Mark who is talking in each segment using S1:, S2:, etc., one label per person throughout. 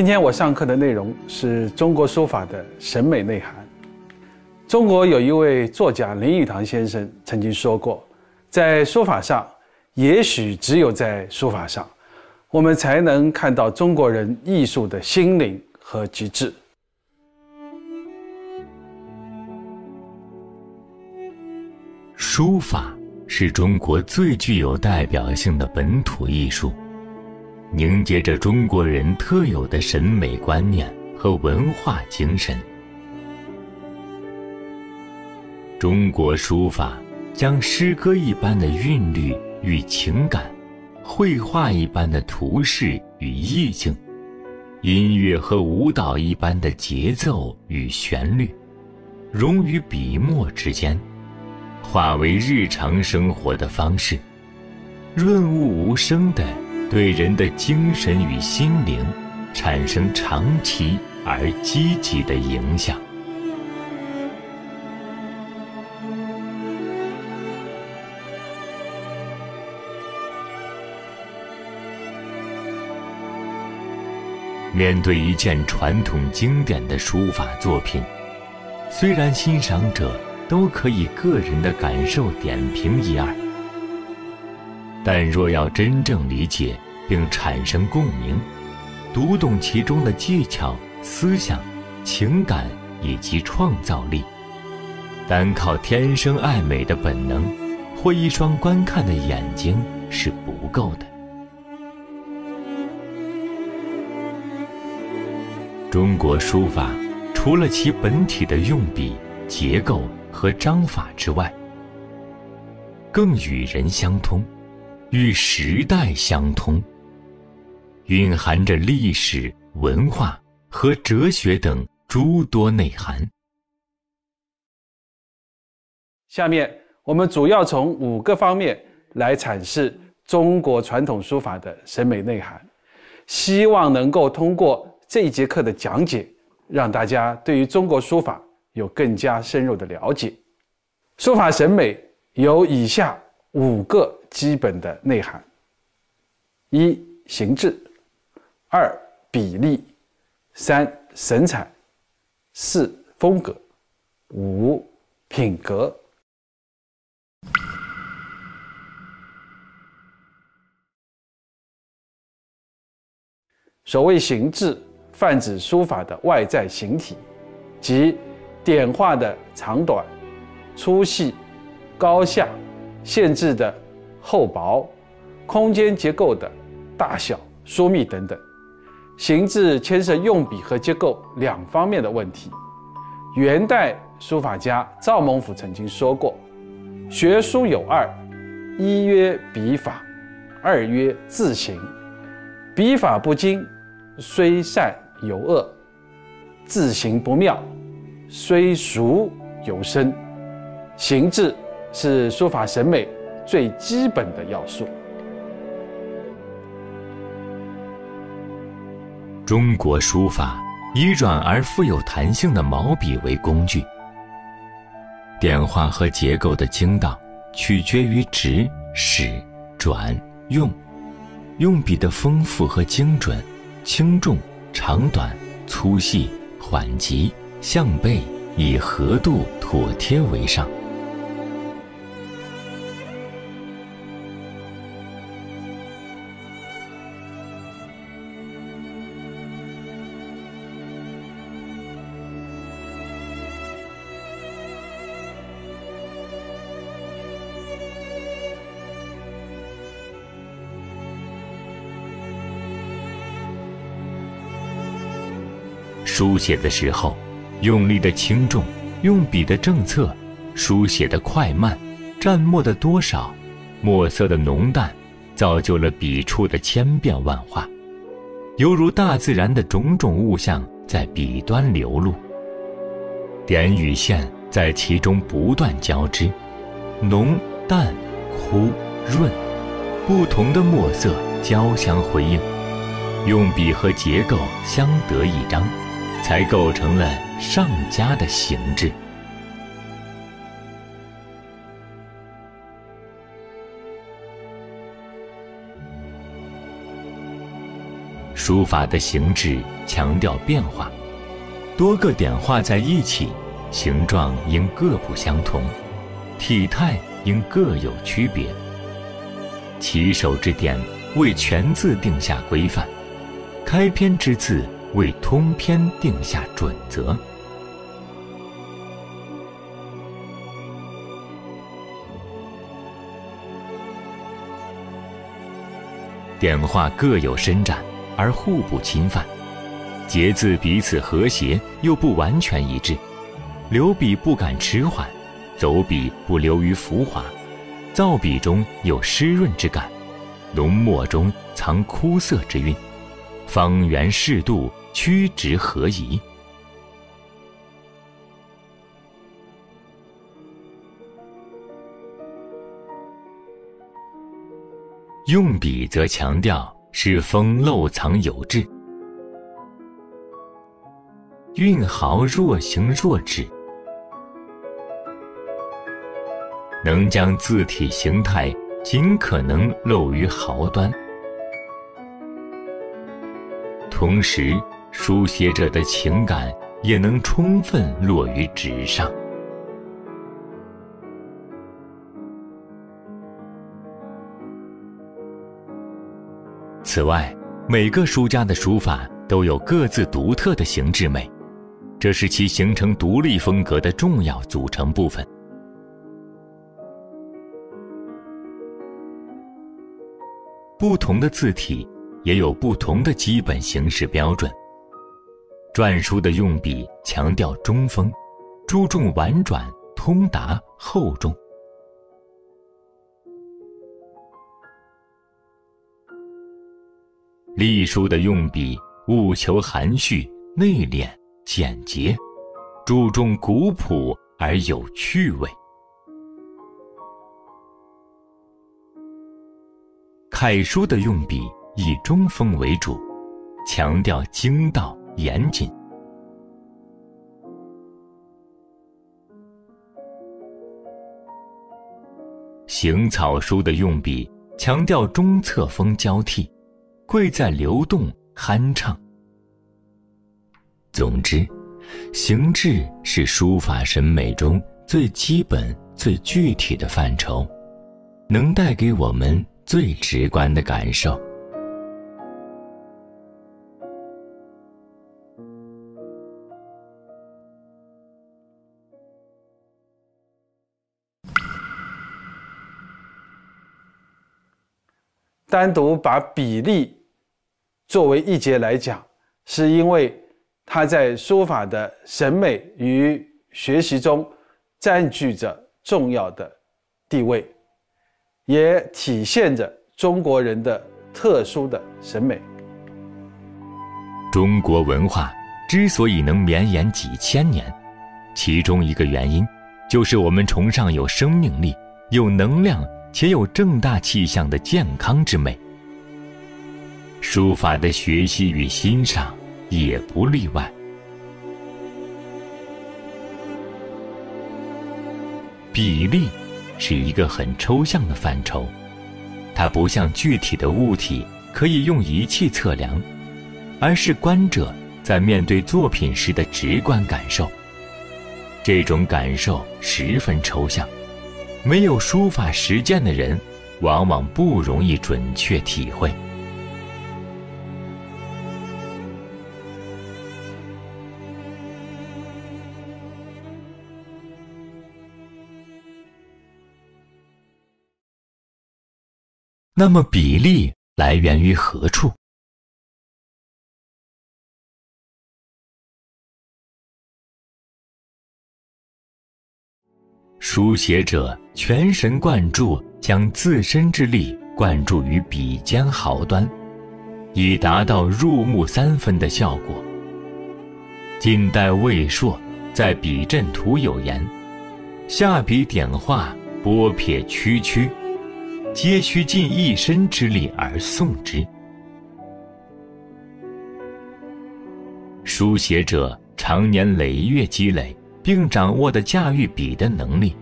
S1: 今天我上课的内容是中国书法的审美内涵。中国有一位作家林语堂先生曾经说过，在书法上，也许只有在书法上，我们才能看到中国人艺术的心灵和极致。
S2: 书法是中国最具有代表性的本土艺术。凝结着中国人特有的审美观念和文化精神。中国书法将诗歌一般的韵律与情感，绘画一般的图式与意境，音乐和舞蹈一般的节奏与旋律，融于笔墨之间，化为日常生活的方式，润物无声的。对人的精神与心灵产生长期而积极的影响。面对一件传统经典的书法作品，虽然欣赏者都可以个人的感受点评一二。但若要真正理解并产生共鸣，读懂其中的技巧、思想、情感以及创造力，单靠天生爱美的本能或一双观看的眼睛是不够的。中国书法除了其本体的用笔、结构和章法之外，更与人相通。与时代相通，蕴含着历史文化和哲学等诸多内涵。
S1: 下面我们主要从五个方面来阐释中国传统书法的审美内涵，希望能够通过这一节课的讲解，让大家对于中国书法有更加深入的了解。书法审美有以下五个。基本的内涵：一、形制；二、比例；三、神采；四、风格；五、品格。所谓形制，泛指书法的外在形体，即点画的长短、粗细、高下、限制的。厚薄、空间结构的大小、疏密等等，形制牵涉用笔和结构两方面的问题。元代书法家赵孟頫曾经说过：“学书有二，一曰笔法，二曰字形。笔法不精，虽善犹恶；字形不妙，虽熟犹深。”形制是书法审美。最基本的要素。
S2: 中国书法以软而富有弹性的毛笔为工具，点画和结构的精到取决于直、使、转、用。用笔的丰富和精准，轻重、长短、粗细、缓急、向背，以合度妥帖为上。书写的时候，用力的轻重，用笔的正侧，书写的快慢，蘸墨的多少，墨色的浓淡，造就了笔触的千变万化，犹如大自然的种种物象在笔端流露。点与线在其中不断交织，浓淡枯润，不同的墨色交相辉映，用笔和结构相得益彰。才构成了上佳的形制。书法的形制强调变化，多个点画在一起，形状应各不相同，体态应各有区别。起手之点为全字定下规范，开篇之字为通篇定下准则。点画各有伸展，而互不侵犯；结字彼此和谐，又不完全一致。留笔不敢迟缓，走笔不流于浮华，造笔中有湿润之感，浓墨中藏枯涩之韵，方圆适度，曲直合宜。用笔则强调是风漏藏有致，韵毫若行若止，能将字体形态尽可能露于毫端，同时书写者的情感也能充分落于纸上。此外，每个书家的书法都有各自独特的形制美，这是其形成独立风格的重要组成部分。不同的字体也有不同的基本形式标准。篆书的用笔强调中锋，注重婉转、通达、厚重。隶书的用笔务求含蓄、内敛、简洁，注重古朴而有趣味。楷书的用笔以中锋为主，强调精到严谨。行草书的用笔强调中侧锋交替。贵在流动酣畅。总之，形制是书法审美中最基本、最具体的范畴，能带给我们最直观的感受。
S1: 单独把比例。作为一节来讲，是因为它在书法的审美与学习中占据着重要的地位，也体现着中国人的特殊的审美。
S2: 中国文化之所以能绵延几千年，其中一个原因，就是我们崇尚有生命力、有能量且有正大气象的健康之美。书法的学习与欣赏也不例外。比例是一个很抽象的范畴，它不像具体的物体可以用仪器测量，而是观者在面对作品时的直观感受。这种感受十分抽象，没有书法实践的人，往往不容易准确体会。那么比例来源于何处？书写者全神贯注，将自身之力灌注于笔尖毫端，以达到入木三分的效果。近代魏硕在《笔阵图》有言：“下笔点画，拨撇曲曲。”皆需尽一身之力而诵之。书写者常年累月积累，并掌握的驾驭笔的能力，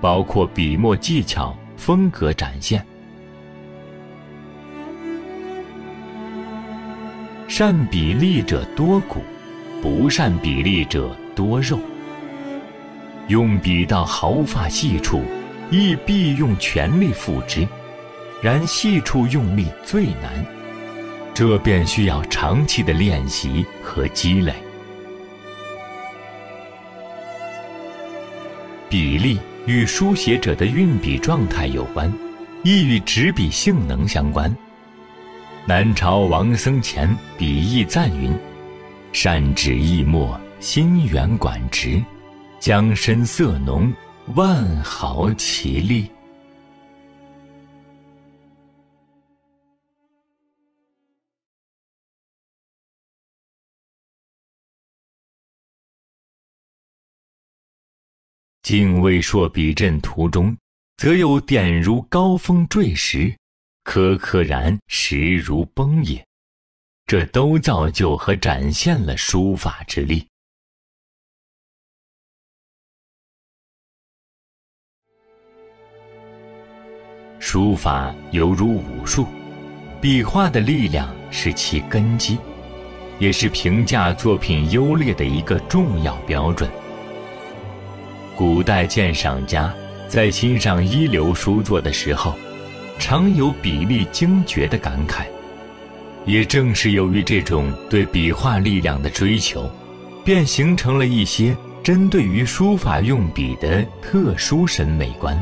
S2: 包括笔墨技巧、风格展现。善比例者多骨，不善比例者多肉。用笔到毫发细处，亦必用全力赋之，然细处用力最难，这便需要长期的练习和积累。笔力与书写者的运笔状态有关，亦与执笔性能相关。南朝王僧虔笔意赞云：“善指意墨，心圆管直，将深色浓，万毫其力。”敬畏朔笔阵途中，则有点如高峰坠石。颗颗然实如崩也，这都造就和展现了书法之力。书法犹如武术，笔画的力量是其根基，也是评价作品优劣的一个重要标准。古代鉴赏家在欣赏一流书作的时候。常有比例精绝的感慨，也正是由于这种对笔画力量的追求，便形成了一些针对于书法用笔的特殊审美观，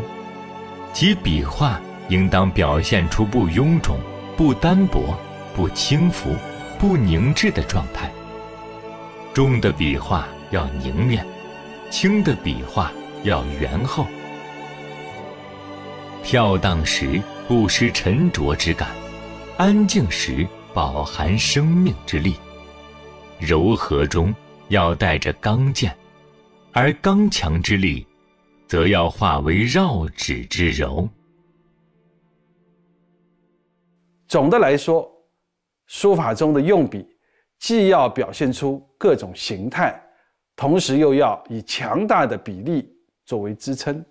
S2: 即笔画应当表现出不臃肿、不单薄、不轻浮、不凝滞的状态。重的笔画要凝练，轻的笔画要圆厚，跳荡时。不失沉着之感，安静时饱含生命之力，柔和中要带着刚健，而刚强之力，则要化为绕指之柔。
S1: 总的来说，书法中的用笔，既要表现出各种形态，同时又要以强大的比例作为支撑。